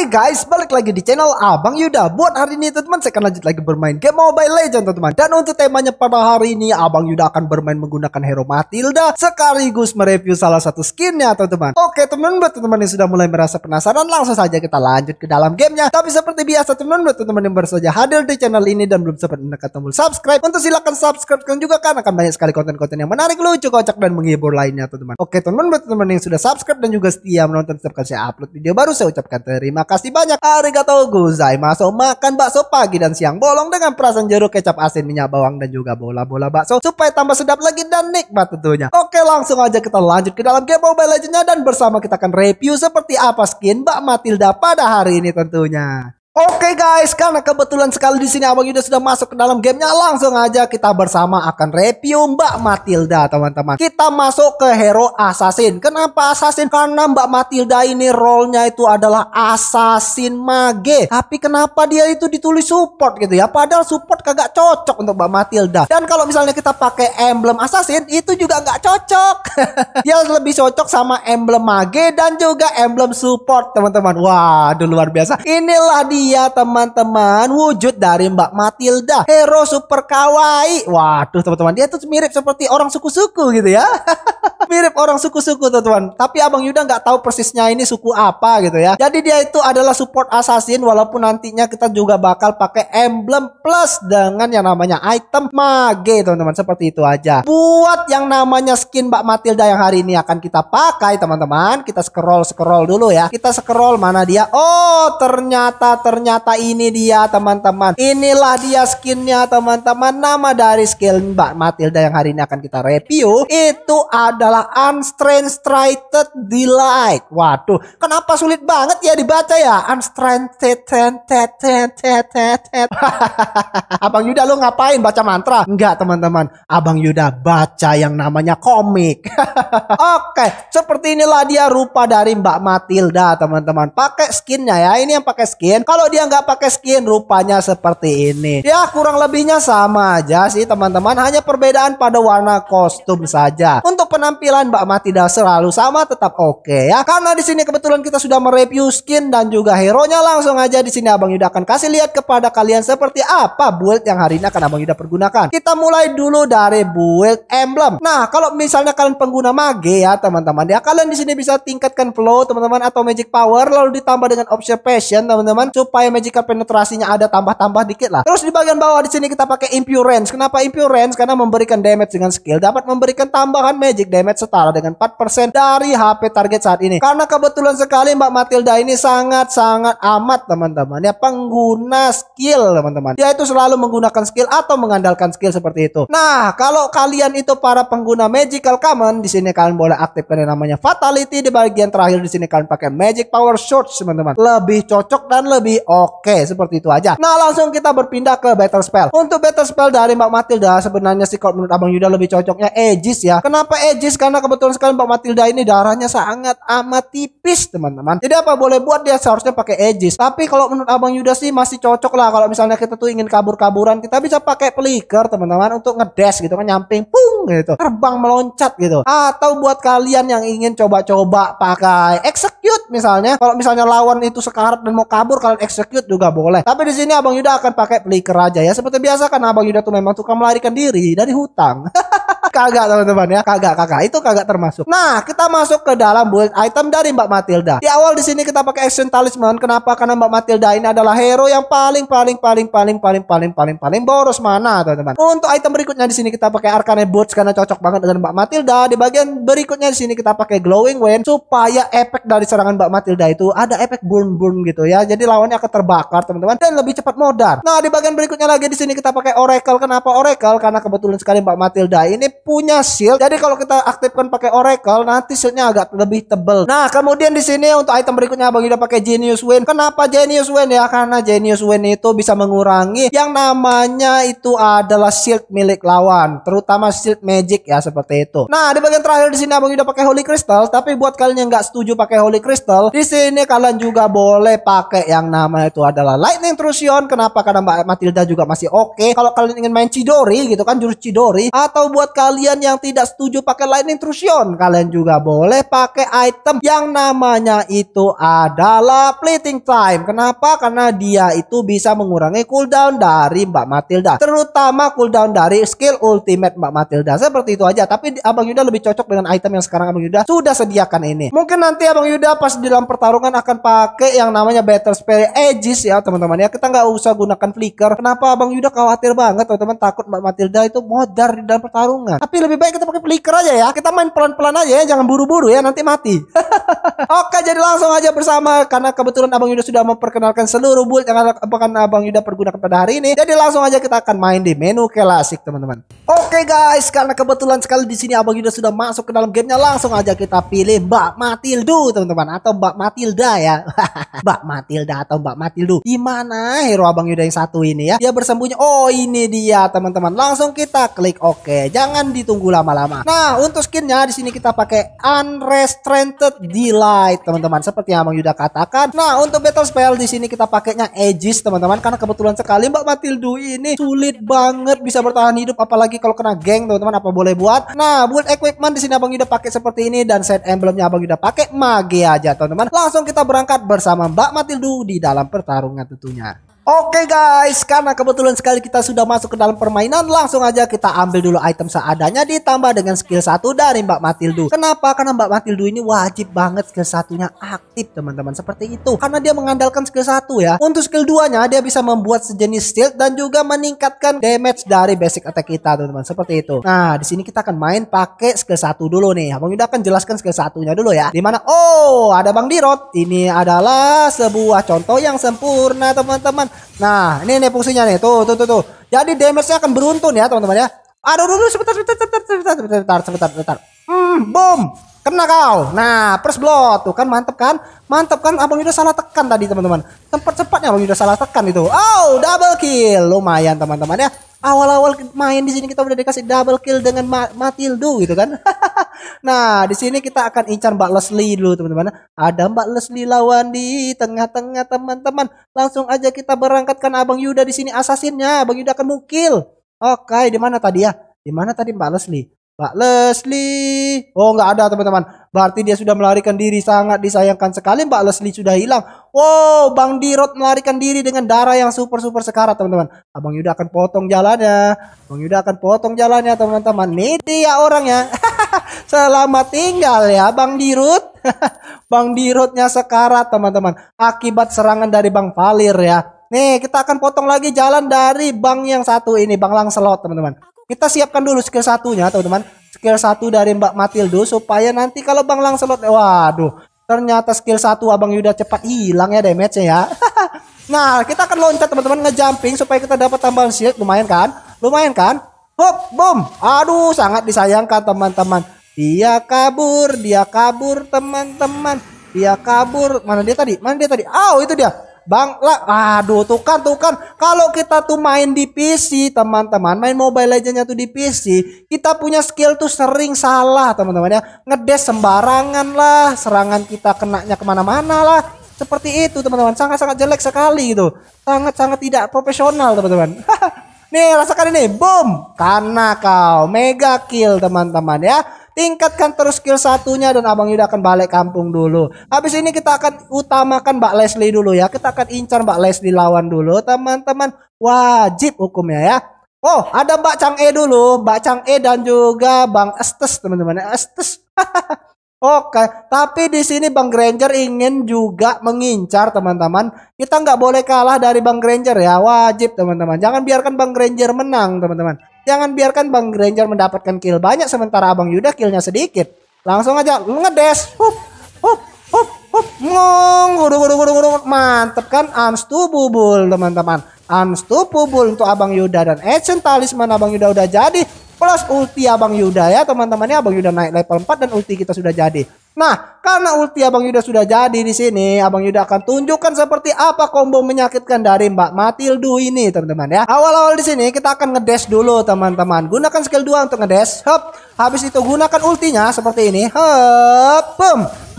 Hai guys, balik lagi di channel Abang Yuda. Buat hari ini teman-teman saya akan lanjut lagi bermain game Mobile Legends teman-teman. Dan untuk temanya pada hari ini Abang Yuda akan bermain menggunakan hero Matilda sekaligus mereview salah satu skinnya teman-teman. Oke teman-teman buat teman-teman yang sudah mulai merasa penasaran langsung saja kita lanjut ke dalam gamenya. Tapi seperti biasa teman-teman buat teman-teman yang baru saja hadir di channel ini dan belum sempat menekan tombol subscribe untuk silakan subscribe kan juga kan akan banyak sekali konten-konten yang menarik, lucu, kocak dan menghibur lainnya teman-teman. Oke teman-teman buat teman-teman yang sudah subscribe dan juga setia menonton setiap kali saya upload video baru saya ucapkan terima kasih banyak. Arigatou gozaimasu. Makan bakso pagi dan siang bolong dengan perasan jeruk, kecap asin, minyak bawang dan juga bola-bola bakso supaya tambah sedap lagi dan nikmat tentunya. Oke, langsung aja kita lanjut ke dalam game Mobile Legends dan bersama kita akan review seperti apa skin Mbak Matilda pada hari ini tentunya. Oke guys, karena kebetulan sekali di sini Abang Yuda sudah masuk ke dalam gamenya, langsung aja kita bersama akan review Mbak Matilda, teman-teman. Kita masuk ke hero assassin. Kenapa assassin? Karena Mbak Matilda ini role-nya itu adalah assassin mage. Tapi kenapa dia itu ditulis support gitu ya? Padahal support kagak cocok untuk Mbak Matilda. Dan kalau misalnya kita pakai emblem assassin, itu juga nggak cocok. dia lebih cocok sama emblem mage dan juga emblem support, teman-teman. Wah, luar biasa. Inilah dia dia teman-teman. Wujud dari Mbak Matilda. Hero super kawaii. Waduh teman-teman. Dia tuh mirip seperti orang suku-suku gitu ya. Mirip orang suku-suku teman-teman. Tapi Abang Yuda nggak tahu persisnya ini suku apa gitu ya. Jadi dia itu adalah support assassin walaupun nantinya kita juga bakal pakai emblem plus dengan yang namanya item mage teman-teman. Seperti itu aja. Buat yang namanya skin Mbak Matilda yang hari ini akan kita pakai teman-teman. Kita scroll scroll dulu ya. Kita scroll mana dia? Oh ternyata ternyata ini dia teman-teman. Inilah dia skinnya teman-teman. Nama dari skill Mbak Matilda yang hari ini akan kita review itu adalah Unstrengthed Delight. Waduh, kenapa sulit banget ya dibaca ya? Unstrengthed Abang Yuda lu ngapain baca mantra? Enggak teman-teman. Abang Yuda baca yang namanya komik. Oke, seperti inilah dia rupa dari Mbak Matilda teman-teman. Pakai skinnya ya. Ini yang pakai skin. Kalau dia nggak pakai skin rupanya seperti ini. Ya kurang lebihnya sama aja sih teman-teman. Hanya perbedaan pada warna kostum saja. Untuk penampilan Mbak Matilda selalu sama tetap oke okay, ya. Karena di sini kebetulan kita sudah mereview skin dan juga hero-nya langsung aja di sini Abang Yuda akan kasih lihat kepada kalian seperti apa build yang hari ini akan Abang Yuda pergunakan. Kita mulai dulu dari build emblem. Nah, kalau misalnya kalian pengguna mage ya teman-teman ya, kalian di sini bisa tingkatkan flow teman-teman atau magic power lalu ditambah dengan observation teman-teman supaya magical penetrasinya ada tambah-tambah dikit lah. Terus di bagian bawah di sini kita pakai impurance. Kenapa impurance? Karena memberikan damage dengan skill dapat memberikan tambahan magic damage setara dengan 4% dari HP target saat ini. Karena kebetulan sekali Mbak Matilda ini sangat-sangat amat teman-teman ya pengguna skill teman-teman. Dia itu selalu menggunakan skill atau mengandalkan skill seperti itu. Nah, kalau kalian itu para pengguna magical common di sini kalian boleh aktifkan yang namanya fatality di bagian terakhir di sini kalian pakai magic power short teman-teman. Lebih cocok dan lebih oke seperti itu aja. Nah langsung kita berpindah ke battle spell. Untuk battle spell dari Mbak Matilda sebenarnya sih kalau menurut Abang Yuda lebih cocoknya Aegis ya. Kenapa Aegis? Karena kebetulan sekali Mbak Matilda ini darahnya sangat amat tipis teman-teman. Jadi apa boleh buat dia seharusnya pakai Aegis. Tapi kalau menurut Abang Yuda sih masih cocok lah kalau misalnya kita tuh ingin kabur-kaburan kita bisa pakai flicker teman-teman untuk ngedes gitu kan nyamping pung gitu. Terbang meloncat gitu. Atau buat kalian yang ingin coba-coba pakai execute misalnya. Kalau misalnya lawan itu sekarat dan mau kabur kalian execute juga boleh. Tapi di sini Abang Yuda akan pakai flicker aja ya. Seperti biasa kan Abang Yuda tuh memang tukang melarikan diri dari hutang. kagak teman-teman ya. Kagak kagak. Itu kagak termasuk. Nah kita masuk ke dalam build item dari Mbak Matilda. Di awal di sini kita pakai action talisman kenapa? Karena Mbak Matilda ini adalah hero yang paling paling paling paling paling paling paling paling boros mana teman-teman. Untuk item berikutnya di sini kita pakai arcane boots karena cocok banget dengan Mbak Matilda. Di bagian berikutnya di sini kita pakai glowing wind supaya efek dari serangan Mbak Matilda itu ada efek burn burn gitu ya. Jadi lawannya akan terbakar teman-teman dan lebih cepat modar. Nah di bagian berikutnya lagi di sini kita pakai oracle. Kenapa oracle? Karena kebetulan sekali Mbak Matilda ini punya shield. Jadi kalau kita aktifkan pakai Oracle, nanti shieldnya agak lebih tebel. Nah, kemudian di sini untuk item berikutnya Abang Yuda pakai Genius Wind. Kenapa Genius Wind ya? Karena Genius Wind itu bisa mengurangi yang namanya itu adalah shield milik lawan, terutama shield magic ya seperti itu. Nah, di bagian terakhir di sini Abang Yuda pakai Holy Crystal, tapi buat kalian yang nggak setuju pakai Holy Crystal, di sini kalian juga boleh pakai yang namanya itu adalah Lightning Intrusion. Kenapa? Karena Mbak Matilda juga masih oke. Okay. Kalau kalian ingin main Chidori gitu kan jurus Chidori atau buat kalian kalian yang tidak setuju pakai lightning trusion, kalian juga boleh pakai item yang namanya itu adalah fleeting time. Kenapa? Karena dia itu bisa mengurangi cooldown dari Mbak Matilda. Terutama cooldown dari skill ultimate Mbak Matilda. Seperti itu aja. Tapi Abang Yuda lebih cocok dengan item yang sekarang Abang Yuda sudah sediakan ini. Mungkin nanti Abang Yuda pas di dalam pertarungan akan pakai yang namanya Battle Spell Aegis ya teman-teman ya. Kita nggak usah gunakan flicker. Kenapa Abang Yuda khawatir banget teman-teman takut Mbak Matilda itu modar di dalam pertarungan. Tapi lebih baik kita pakai flicker aja ya. Kita main pelan-pelan aja ya, jangan buru-buru ya nanti mati. Oke, jadi langsung aja bersama karena kebetulan Abang Yuda sudah memperkenalkan seluruh build yang akan Abang Yuda pergunakan pada hari ini. Jadi langsung aja kita akan main di menu klasik teman-teman. Oke guys, karena kebetulan sekali di sini Abang Yuda sudah masuk ke dalam gamenya, langsung aja kita pilih Mbak Matildu teman-teman atau Mbak Matilda ya. Mbak Matilda atau Mbak Matildu. Di mana hero Abang Yuda yang satu ini ya? Dia bersembunyi. Oh, ini dia teman-teman. Langsung kita klik oke. Jangan ditunggu lama-lama. Nah, untuk skinnya di sini kita pakai Unrestrained Delight teman-teman. Seperti yang Abang Yuda katakan. Nah, untuk battle spell di sini kita pakainya Aegis teman-teman karena kebetulan sekali Mbak Matildu ini sulit banget bisa bertahan hidup apalagi kalau kena geng teman-teman apa boleh buat. Nah, buat equipment di sini Abang Yuda pakai seperti ini dan set emblemnya Abang Yuda pakai mage aja teman-teman. Langsung kita berangkat bersama Mbak Matildu di dalam pertarungan tentunya. Oke guys, karena kebetulan sekali kita sudah masuk ke dalam permainan, langsung aja kita ambil dulu item seadanya ditambah dengan skill satu dari Mbak Matildu. Kenapa? Karena Mbak Matildu ini wajib banget skill satunya aktif teman-teman seperti itu. Karena dia mengandalkan skill satu ya. Untuk skill 2-nya dia bisa membuat sejenis shield dan juga meningkatkan damage dari basic attack kita teman-teman seperti itu. Nah, di sini kita akan main pakai skill satu dulu nih. Abang Yuda akan jelaskan skill satunya dulu ya. Di mana? Oh, ada Bang Dirot. Ini adalah sebuah contoh yang sempurna teman-teman. Nah, ini nih fungsinya nih. Tuh, tuh, tuh, tuh. Jadi damage-nya akan beruntun ya, teman-teman ya. Aduh, aduh, sebentar, sebentar, sebentar, sebentar, sebentar, sebentar, sebentar. Hmm, boom. Kena kau. Nah, press blood tuh kan mantep kan? Mantep kan? Abang udah salah tekan tadi, teman-teman. Tempat cepatnya Abang udah salah tekan itu. Oh, double kill. Lumayan, teman-teman ya awal-awal main di sini kita udah dikasih double kill dengan Ma Matildu gitu kan. nah, di sini kita akan incar Mbak Leslie dulu teman-teman. Ada Mbak Leslie lawan di tengah-tengah teman-teman. Langsung aja kita berangkatkan Abang Yuda di sini asasinnya. Abang Yuda akan mukil. Oke, di mana tadi ya? Di mana tadi Mbak Leslie? Mbak Leslie. Oh, nggak ada teman-teman. Berarti dia sudah melarikan diri. Sangat disayangkan sekali Mbak Leslie sudah hilang. Wow, Bang Dirot melarikan diri dengan darah yang super-super sekarat teman-teman. Abang Yuda akan potong jalannya. Bang Yuda akan potong jalannya teman-teman. Ini dia orangnya. Selamat tinggal ya Bang Dirut. Bang Dirutnya sekarat teman-teman. Akibat serangan dari Bang Valir ya. Nih kita akan potong lagi jalan dari Bang yang satu ini. Bang Langselot teman-teman. Kita siapkan dulu skill satunya teman-teman. Skill satu dari Mbak Matildo supaya nanti kalau Bang Langselot waduh ternyata skill satu Abang Yuda cepat hilang ya damage-nya ya. nah, kita akan loncat teman-teman ngejumping supaya kita dapat tambahan shield lumayan kan? Lumayan kan? Hop, boom. Aduh, sangat disayangkan teman-teman. Dia kabur, dia kabur teman-teman. Dia kabur. Mana dia tadi? Mana dia tadi? Oh, itu dia. Bang lah, aduh tuh kan tuh kan. Kalau kita tuh main di PC teman-teman, main Mobile Legendnya tuh di PC, kita punya skill tuh sering salah teman-teman ya, ngedes sembarangan lah, serangan kita kenanya ke mana-mana lah, seperti itu teman-teman, sangat-sangat jelek sekali gitu, sangat-sangat tidak profesional teman-teman. Nih rasakan ini, boom, karena kau mega kill teman-teman ya. Tingkatkan terus skill satunya dan Abang Yuda akan balik kampung dulu. Habis ini kita akan utamakan Mbak Leslie dulu ya. Kita akan incar Mbak Leslie lawan dulu teman-teman. Wajib hukumnya ya. Oh, ada Mbak Chang E dulu, Mbak Chang E dan juga Bang Estes teman-teman. Estes. Oke, tapi di sini Bang Granger ingin juga mengincar teman-teman. Kita nggak boleh kalah dari Bang Granger ya, wajib teman-teman. Jangan biarkan Bang Granger menang teman-teman. Jangan biarkan Bang Granger mendapatkan kill banyak sementara Abang Yuda killnya sedikit. Langsung aja ngedes. Hup, hup, hup, hup. Ngong, gudu, gudu, gudu, gudu. Mantep kan? Unstoppable teman-teman. Unstoppable untuk Abang Yuda dan Ancient Talisman Abang Yuda udah jadi plus ulti Abang Yuda ya teman-temannya Abang Yuda naik level 4 dan ulti kita sudah jadi. Nah, karena ulti Abang Yuda sudah jadi di sini, Abang Yuda akan tunjukkan seperti apa combo menyakitkan dari Mbak Matildu ini, teman-teman ya. Awal-awal di sini kita akan ngedes dulu, teman-teman. Gunakan skill 2 untuk ngedes. Hop. Habis itu gunakan ultinya seperti ini. Hop.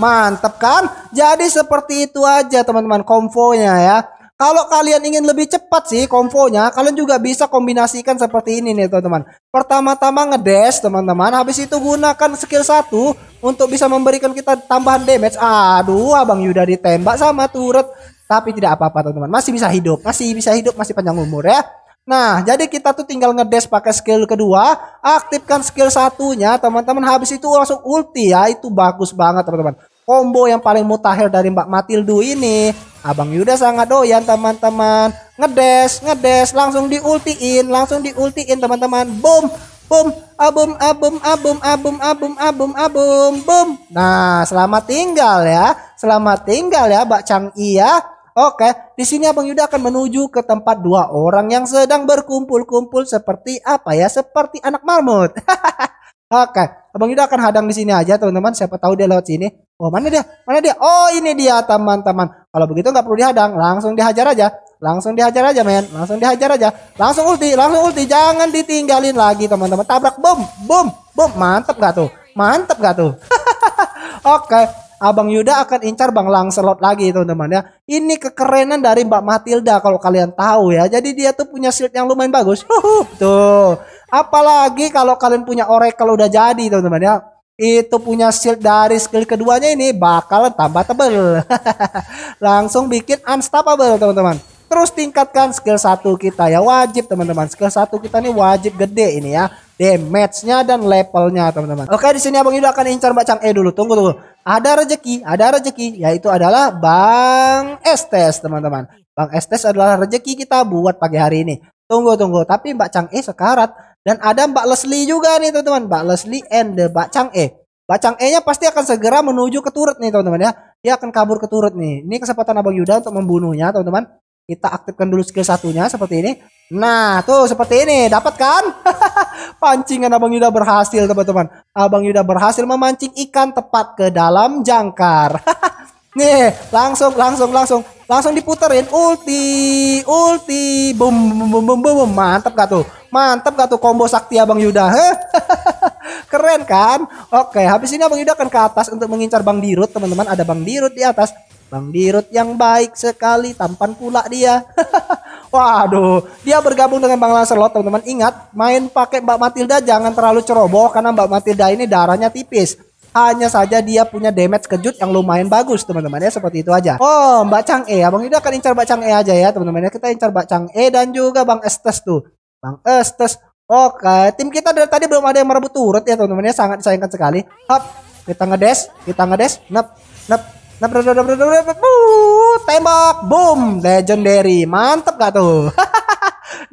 Mantap kan? Jadi seperti itu aja, teman-teman, kombonya ya. Kalau kalian ingin lebih cepat sih kombonya, kalian juga bisa kombinasikan seperti ini nih teman-teman. Pertama-tama ngedes teman-teman, habis itu gunakan skill 1 untuk bisa memberikan kita tambahan damage. Aduh, Abang Yuda ditembak sama turret. Tapi tidak apa-apa teman-teman, masih bisa hidup, masih bisa hidup, masih panjang umur ya. Nah, jadi kita tuh tinggal ngedes pakai skill kedua, aktifkan skill satunya, teman-teman. Habis itu langsung ulti ya, itu bagus banget teman-teman combo yang paling mutakhir dari Mbak Matildu ini. Abang Yuda sangat doyan teman-teman. Ngedes, ngedes, langsung diultiin, langsung diultiin teman-teman. Boom, boom, abum, abum, abum, abum, abum, abum, abum, boom. Nah, selamat tinggal ya. Selamat tinggal ya Mbak Chang I ya. Oke, di sini Abang Yuda akan menuju ke tempat dua orang yang sedang berkumpul-kumpul seperti apa ya? Seperti anak marmut. Oke, Abang Yuda akan hadang di sini aja teman-teman. Siapa tahu dia lewat sini. Oh mana dia? Mana dia? Oh ini dia teman-teman. Kalau begitu nggak perlu dihadang, langsung dihajar aja. Langsung dihajar aja men. Langsung dihajar aja. Langsung ulti, langsung ulti. Jangan ditinggalin lagi teman-teman. Tabrak, boom, boom, boom. Mantep gak tuh? Mantep gak tuh? Oke, Abang Yuda akan incar Bang Langselot lagi teman-teman ya. Ini kekerenan dari Mbak Matilda kalau kalian tahu ya. Jadi dia tuh punya shield yang lumayan bagus. tuh. Apalagi kalau kalian punya Oracle udah jadi teman-teman ya. Itu punya shield dari skill keduanya ini bakal tambah tebel. Langsung bikin unstoppable teman-teman. Terus tingkatkan skill satu kita ya wajib teman-teman. Skill satu kita ini wajib gede ini ya. Damage-nya dan levelnya teman-teman. Oke di sini Abang Yuda akan incar Mbak Chang E dulu. Tunggu tunggu. Ada rezeki, ada rezeki yaitu adalah Bang Estes teman-teman. Bang Estes adalah rezeki kita buat pagi hari ini. Tunggu tunggu. Tapi Mbak Chang E sekarat dan ada Mbak Leslie juga nih teman-teman. Mbak Leslie and the Mbak Chang E. Mbak Chang E nya pasti akan segera menuju ke turret nih teman-teman ya. Dia akan kabur ke turret nih. Ini kesempatan Abang Yuda untuk membunuhnya teman-teman. Kita aktifkan dulu skill satunya seperti ini. Nah tuh seperti ini. Dapat kan? Pancingan Abang Yuda berhasil teman-teman. Abang Yuda berhasil memancing ikan tepat ke dalam jangkar. Nih, langsung langsung langsung langsung diputerin ulti, ulti, boom boom boom boom mantap gak tuh? Mantap gak tuh combo sakti Abang Yuda? Keren kan? Oke, habis ini Abang Yuda akan ke atas untuk mengincar Bang Dirut, teman-teman. Ada Bang Dirut di atas. Bang Dirut yang baik sekali, tampan pula dia. Waduh, dia bergabung dengan Bang Lancelot, teman-teman. Ingat, main pakai Mbak Matilda jangan terlalu ceroboh karena Mbak Matilda ini darahnya tipis. Hanya saja dia punya damage kejut yang lumayan bagus teman-teman ya seperti itu aja. Oh Mbak Chang E, Abang Yuda akan incar Mbak Chang E aja ya teman-teman ya. Kita incar Mbak Chang E dan juga Bang Estes tuh. Bang Estes. Oke, tim kita dari tadi belum ada yang merebut turret ya teman-teman ya. Sangat disayangkan sekali. Hop, kita ngedes, kita ngedes. Nep, nep, tembak, boom, legendary. Mantep gak tuh?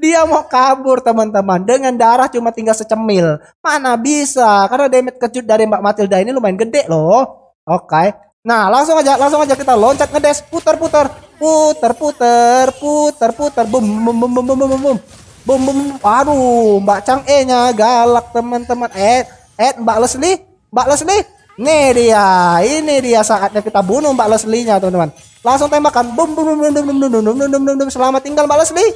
Dia mau kabur teman-teman dengan darah cuma tinggal secemil. Mana bisa? Karena damage kejut dari Mbak Matilda ini lumayan gede loh. Oke. Okay. Nah, langsung aja, langsung aja kita loncat ngedes, putar-putar, putar-putar, putar-putar, bum bum bum bum bum bum bum. Bum bum. Aduh, Mbak Chang E-nya galak teman-teman. Eh, eh Mbak Leslie, Mbak Leslie. Nih dia, ini dia saatnya kita bunuh Mbak Leslie-nya teman-teman. Langsung tembakan. Bum bum bum bum bum bum bum bum bum bum bum. Selamat tinggal balas nih.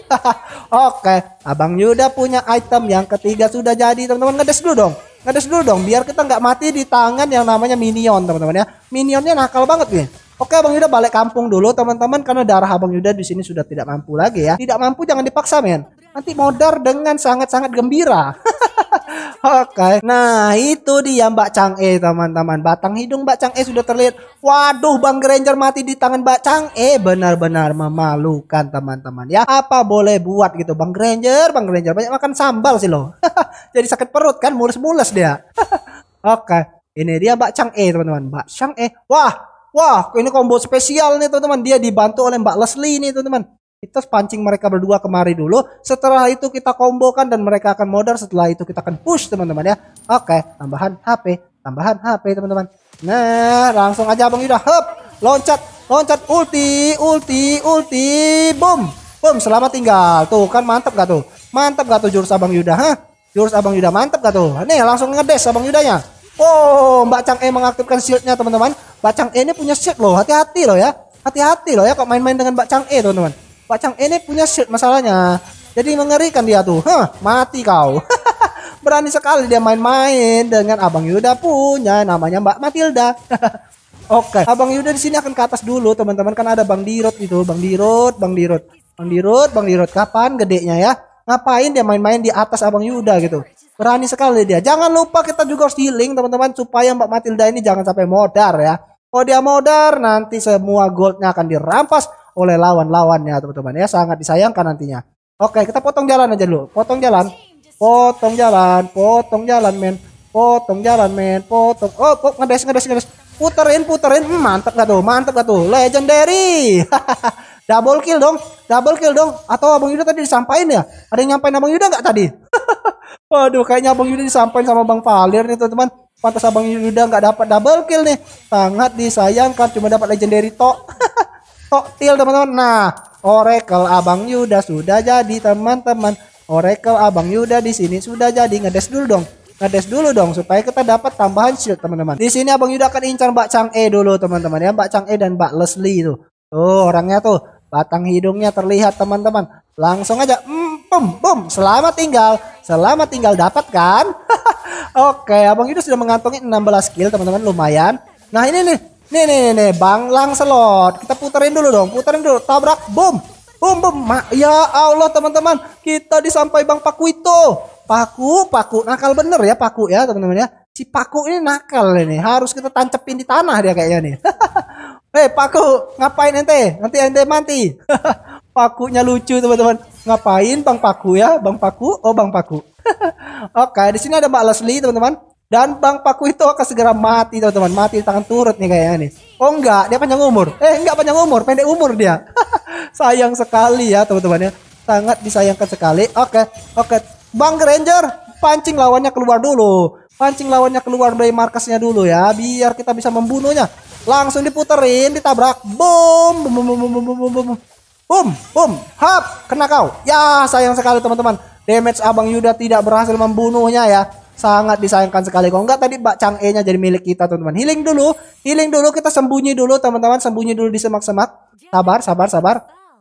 Oke, Abang Yuda punya item yang ketiga sudah jadi, teman-teman. Ngedes dulu dong. Ngedes dulu dong biar kita nggak mati di tangan yang namanya minion, teman-teman ya. Minionnya nakal banget nih. Oke, Abang Yuda balik kampung dulu, teman-teman, karena darah Abang Yuda di sini sudah tidak mampu lagi ya. Tidak mampu jangan dipaksa, men. Nanti modar dengan sangat-sangat gembira. Oke. Nah, itu dia Mbak Chang E, teman-teman. Batang hidung Mbak Chang E sudah terlihat. Waduh, Bang Granger mati di tangan Mbak Chang E. Benar-benar memalukan, teman-teman. Ya, apa boleh buat gitu, Bang Granger? Bang Granger banyak makan sambal sih loh. Jadi sakit perut kan, mulus-mulus dia. Oke. Ini dia Mbak Chang E, teman-teman. Mbak Chang E. Wah, wah, ini combo spesial nih, teman-teman. Dia dibantu oleh Mbak Leslie nih, teman-teman. Kita pancing mereka berdua kemari dulu. Setelah itu kita kombokan dan mereka akan modar. Setelah itu kita akan push teman-teman ya. Oke, tambahan HP, tambahan HP teman-teman. Nah, langsung aja Bang Yuda. Hup, loncat, loncat, ulti, ulti, ulti, boom. Boom, selamat tinggal. Tuh kan mantep gak tuh? Mantep gak tuh jurus Abang Yuda? Hah? Jurus Abang Yuda mantep gak tuh? Nih langsung ngedes Abang Yudanya. Oh, Mbak Chang E mengaktifkan shieldnya teman-teman. Mbak Chang E ini punya shield loh. Hati-hati loh ya. Hati-hati loh ya kok main-main dengan Mbak Chang E teman-teman. Pak Chang ini punya shield masalahnya. Jadi mengerikan dia tuh. Hah, mati kau. Berani sekali dia main-main dengan Abang Yuda punya namanya Mbak Matilda. Oke, Abang Yuda di sini akan ke atas dulu, teman-teman. Kan ada Bang Dirot itu, Bang Dirot, Bang Dirot. Bang Dirot, Bang Dirot. Kapan gedenya ya? Ngapain dia main-main di atas Abang Yuda gitu? Berani sekali dia. Jangan lupa kita juga harus healing, teman-teman, supaya Mbak Matilda ini jangan sampai modar ya. Kalau dia modar, nanti semua goldnya akan dirampas oleh lawan-lawannya, teman-teman ya. Sangat disayangkan nantinya. Oke, kita potong jalan aja dulu. Potong jalan. Potong jalan, potong jalan, men. Potong jalan, men. Potong. Oh, oh ngedes, ngedes, ngedes puterin puterin hmm, mantep gak tuh mantep gak tuh legendary double kill dong double kill dong atau abang Yuda tadi disampaikan ya ada yang nyampain abang Yuda nggak tadi waduh kayaknya abang Yuda disampaikan sama bang Valir nih teman-teman pantas abang Yuda nggak dapat double kill nih sangat disayangkan cuma dapat legendary tok tok til teman-teman nah Oracle abang Yuda sudah jadi teman-teman Oracle abang Yuda di sini sudah jadi ngedes dulu dong ngedes dulu dong supaya kita dapat tambahan shield teman-teman. Di sini Abang Yuda akan incar Mbak Chang E dulu teman-teman ya, Mbak Chang E dan Mbak Leslie itu. Tuh orangnya tuh batang hidungnya terlihat teman-teman. Langsung aja, mm, bum, bum, selamat tinggal, selamat tinggal dapat kan? Oke, Abang Yuda sudah mengantongi 16 kill teman-teman, lumayan. Nah ini nih, nih nih nih, Bang Langselot. Kita puterin dulu dong, puterin dulu, tabrak, boom. Boom, boom. Ma ya Allah teman-teman, kita disampai Bang Pakuito. Paku, paku. Nakal bener ya paku ya teman-teman ya. Si paku ini nakal ini. Harus kita tancepin di tanah dia kayaknya nih. Hei paku, ngapain ente? Nanti ente mati. Pakunya lucu teman-teman. Ngapain Bang Paku ya? Bang Paku? Oh Bang Paku. Oke, di sini ada Mbak Leslie teman-teman. Dan Bang Paku itu akan segera mati teman-teman. Mati tangan turut nih kayaknya nih. Oh enggak, dia panjang umur. Eh enggak panjang umur, pendek umur dia. Sayang sekali ya teman-teman ya. Sangat disayangkan sekali. Oke, oke. Bang Ranger, pancing lawannya keluar dulu. Pancing lawannya keluar dari markasnya dulu ya, biar kita bisa membunuhnya. Langsung diputerin, ditabrak. Boom, boom, boom, boom, boom, boom, boom, boom. Boom, boom, hap, kena kau. Ya, sayang sekali teman-teman. Damage Abang Yuda tidak berhasil membunuhnya ya. Sangat disayangkan sekali. Kalau enggak tadi Mbak Chang E-nya jadi milik kita teman-teman. Healing dulu, healing dulu, kita sembunyi dulu teman-teman. Sembunyi dulu di semak-semak. Sabar, sabar, sabar.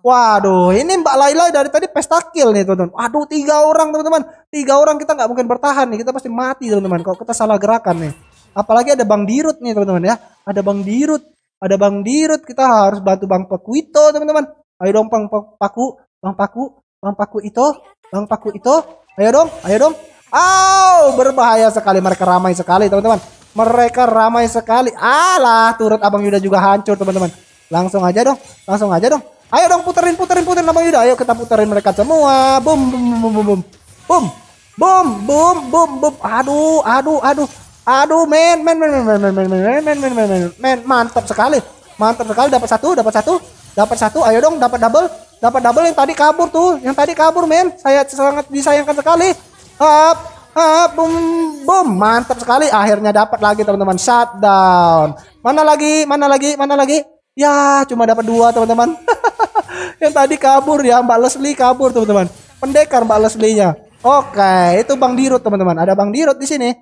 Waduh, ini Mbak Laila dari tadi pesta kill nih teman-teman. Waduh, tiga orang teman-teman. Tiga orang kita nggak mungkin bertahan nih. Kita pasti mati teman-teman. Kalau kita salah gerakan nih. Apalagi ada Bang Dirut nih teman-teman ya. Ada Bang Dirut. Ada Bang Dirut. Kita harus bantu Bang Pakuito teman-teman. Ayo dong Bang Paku. Bang Paku. Bang Paku itu. Bang Paku itu. Ayo dong. Ayo dong. Aw, berbahaya sekali. Mereka ramai sekali teman-teman. Mereka ramai sekali. Alah, turut Abang Yuda juga hancur teman-teman. Langsung aja dong. Langsung aja dong. Ayo dong puterin puterin puterin Abang Yuda. Ayo kita puterin mereka semua. Boom boom boom boom boom. Boom. Boom boom boom boom. Aduh, aduh, aduh. Aduh, men, men, men, men, men, men, men, men, men, men, men, men, mantap sekali. Mantap sekali dapat satu, dapat satu, dapat satu. Ayo dong, dapat double, dapat double yang tadi kabur tuh, yang tadi kabur, men. Saya sangat disayangkan sekali. Hap, hap, boom, boom, mantap sekali. Akhirnya dapat lagi teman-teman. Shutdown. Mana lagi? Mana lagi? Mana lagi? Ya, cuma dapat dua teman-teman. yang tadi kabur ya, Mbak Leslie kabur teman-teman. Pendekar Mbak Leslie-nya. Oke, itu Bang Dirut teman-teman. Ada Bang Dirut di sini.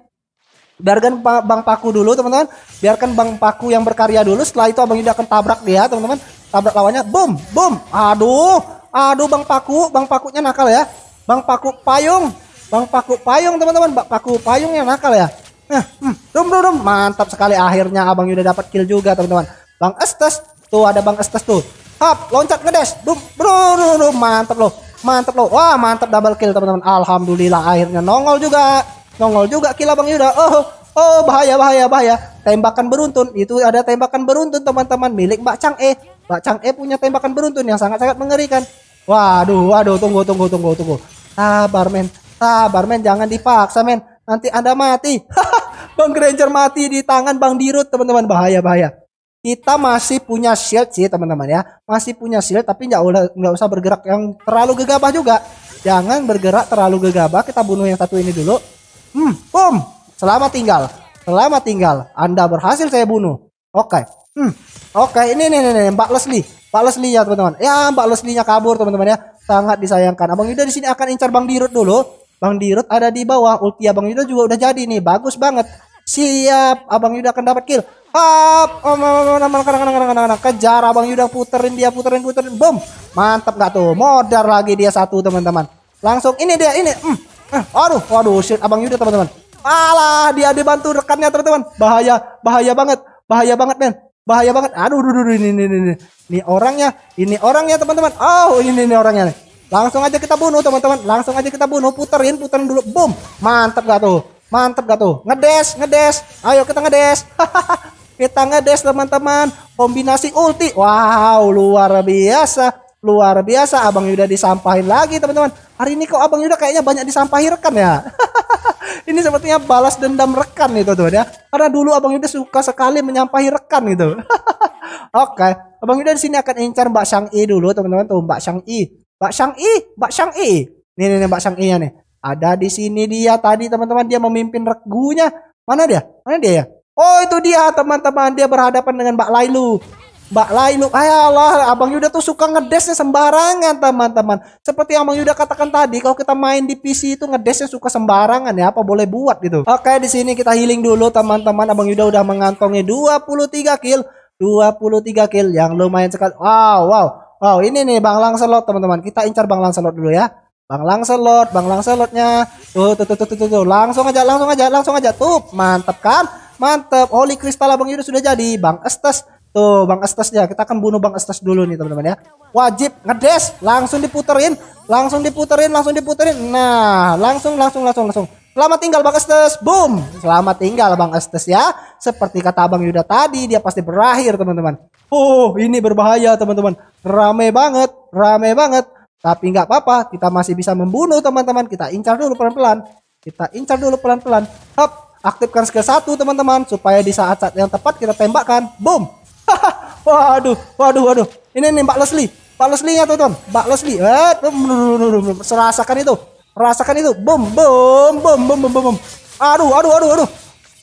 Biarkan Bang Paku dulu teman-teman. Biarkan Bang Paku yang berkarya dulu. Setelah itu Abang Yuda akan tabrak dia teman-teman. Tabrak lawannya. Boom, boom. Aduh, aduh Bang Paku. Bang Pakunya nakal ya. Bang Paku payung. Bang Paku payung teman-teman. Bang Paku payung yang nakal ya. Nah, hmm, dum, dum, dum. Mantap sekali. Akhirnya Abang Yuda dapat kill juga teman-teman. Bang Estes. Tuh ada Bang Estes tuh. Hap, loncat ngedes. Bum, bro, bro, bro, mantap loh. Mantap loh. Wah, mantap double kill teman-teman. Alhamdulillah akhirnya nongol juga. Nongol juga kill Bang Yuda. Oh, oh bahaya bahaya bahaya. Tembakan beruntun. Itu ada tembakan beruntun teman-teman milik Mbak Chang E. Mbak Chang E punya tembakan beruntun yang sangat-sangat mengerikan. Waduh, waduh, tunggu tunggu tunggu tunggu. Sabar men. Sabar men, jangan dipaksa men. Nanti Anda mati. Bang Granger mati di tangan Bang Dirut teman-teman. Bahaya bahaya. Kita masih punya shield sih teman-teman ya. Masih punya shield tapi nggak usah nggak usah bergerak yang terlalu gegabah juga. Jangan bergerak terlalu gegabah. Kita bunuh yang satu ini dulu. Hmm boom. Selamat tinggal. Selamat tinggal. Anda berhasil saya bunuh. Oke. Okay. hmm oke. Okay. ini nih, nih nih mbak Leslie. Mbak Leslie ya teman-teman. Ya mbak Leslie nya kabur teman-teman ya. Sangat disayangkan. Abang Yuda di sini akan incar bang Dirut dulu bang Dirut ada di bawah ulti abang Yuda juga udah jadi nih bagus banget siap abang Yuda akan dapat kill Hop, oh, kejar abang Yuda puterin dia puterin puterin, boom, mantap nggak tuh, modar lagi dia satu teman-teman. Langsung ini dia ini, hmm. eh, aduh, waduh, shit abang Yuda teman-teman. Alah, dia dibantu rekannya teman-teman, bahaya, bahaya banget, bahaya banget men. Bahaya banget. Aduh, aduh, aduh, ini, ini, ini, ini orangnya, ini orangnya teman-teman. Oh, ini, ini orangnya nih. Langsung aja kita bunuh teman-teman. Langsung aja kita bunuh. Puterin, puterin dulu. Boom. Mantap gak tuh? Mantap gak tuh? Ngedes, ngedes. Ayo kita ngedes. kita ngedes teman-teman. Kombinasi ulti. Wow, luar biasa. Luar biasa Abang Yuda disampahin lagi teman-teman. Hari ini kok Abang Yuda kayaknya banyak disampahi rekan ya. ini sepertinya balas dendam rekan itu tuh ya. Karena dulu Abang Yuda suka sekali menyampahi rekan gitu. Oke, okay. Abang Yuda di sini akan incar Mbak Shang I dulu teman-teman tuh Mbak Shang I. Mbak Shang I, Mbak Shang I. Nih nih, nih Mbak Shang I-nya nih. Ada di sini dia tadi teman-teman dia memimpin regunya. Mana dia? Mana dia ya? Oh itu dia teman-teman dia berhadapan dengan Mbak Lailu. Mbak Lailu, ayalah Abang Yuda tuh suka ngedesnya sembarangan teman-teman. Seperti yang Abang Yuda katakan tadi, kalau kita main di PC itu ngedesnya suka sembarangan ya, apa boleh buat gitu. Oke, di sini kita healing dulu teman-teman. Abang Yuda udah mengantongi 23 kill, 23 kill yang lumayan sekali. Wow, wow. Wow, ini nih Bang Langselot teman-teman. Kita incar Bang Langselot dulu ya. Bang Langselot, Bang Langselotnya. Tuh, tuh, tuh, tuh, tuh, tuh, langsung aja, langsung aja, langsung aja. Tuh, mantep kan? Mantep. Holy Crystal Abang Yuda sudah jadi. Bang Estes Tuh Bang ya kita akan bunuh Bang Estes dulu nih teman-teman ya. Wajib ngedes, langsung diputerin, langsung diputerin, langsung diputerin. Nah, langsung langsung langsung langsung. Selamat tinggal Bang Estes. Boom. Selamat tinggal Bang Estes ya. Seperti kata Abang Yuda tadi, dia pasti berakhir teman-teman. Oh, ini berbahaya teman-teman. Rame banget, rame banget. Tapi nggak apa-apa, kita masih bisa membunuh teman-teman. Kita incar dulu pelan-pelan. Kita incar dulu pelan-pelan. Hop, aktifkan skill satu teman-teman supaya di saat-saat yang tepat kita tembakkan. Boom. waduh, waduh, waduh. Ini nih Mbak Leslie. Mbak Leslie-nya tuh, Ton. Mbak Leslie. Eh, rasakan itu. Rasakan itu. Bom, bom, bom, bom, bom, bom. Aduh, aduh, aduh, aduh.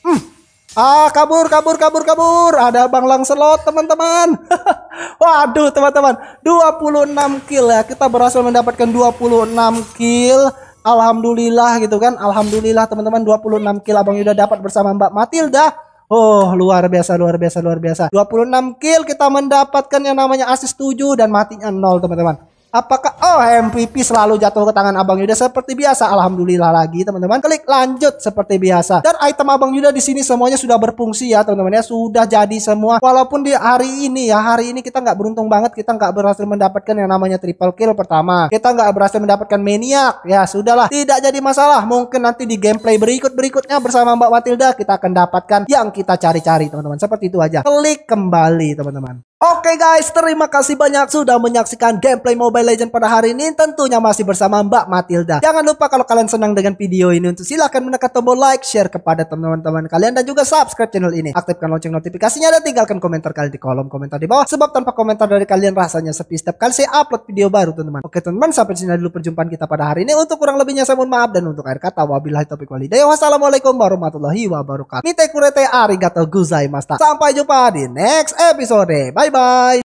Hmm. Ah, kabur, kabur, kabur, kabur. Ada Bang Langselot, teman-teman. Waduh, teman-teman. 26 kill ya. Kita berhasil mendapatkan 26 kill. Alhamdulillah gitu kan. Alhamdulillah teman-teman 26 kill Abang Yuda dapat bersama Mbak Matilda. Oh, luar biasa, luar biasa, luar biasa. 26 kill kita mendapatkan yang namanya assist 7 dan matinya 0, teman-teman. Apakah oh MVP selalu jatuh ke tangan Abang Yuda seperti biasa? Alhamdulillah lagi teman-teman. Klik lanjut seperti biasa. Dan item Abang Yuda di sini semuanya sudah berfungsi ya teman-teman ya. Sudah jadi semua. Walaupun di hari ini ya hari ini kita nggak beruntung banget kita nggak berhasil mendapatkan yang namanya triple kill pertama. Kita nggak berhasil mendapatkan maniak. Ya sudahlah. Tidak jadi masalah. Mungkin nanti di gameplay berikut berikutnya bersama Mbak Matilda kita akan dapatkan yang kita cari-cari teman-teman. Seperti itu aja. Klik kembali teman-teman. Oke okay guys, terima kasih banyak sudah menyaksikan gameplay Mobile Legend pada hari ini. Tentunya masih bersama Mbak Matilda. Jangan lupa kalau kalian senang dengan video ini untuk silahkan menekan tombol like, share kepada teman-teman kalian dan juga subscribe channel ini. Aktifkan lonceng notifikasinya dan tinggalkan komentar kalian di kolom komentar di bawah. Sebab tanpa komentar dari kalian rasanya sepi setiap kali saya upload video baru teman-teman. Oke teman-teman, sampai sini dulu perjumpaan kita pada hari ini. Untuk kurang lebihnya saya mohon maaf dan untuk akhir kata wabillahi taufiq walhidayah. Wassalamualaikum warahmatullahi wabarakatuh. Mite kurete arigato gozaimashita. Sampai jumpa di next episode. Bye bye.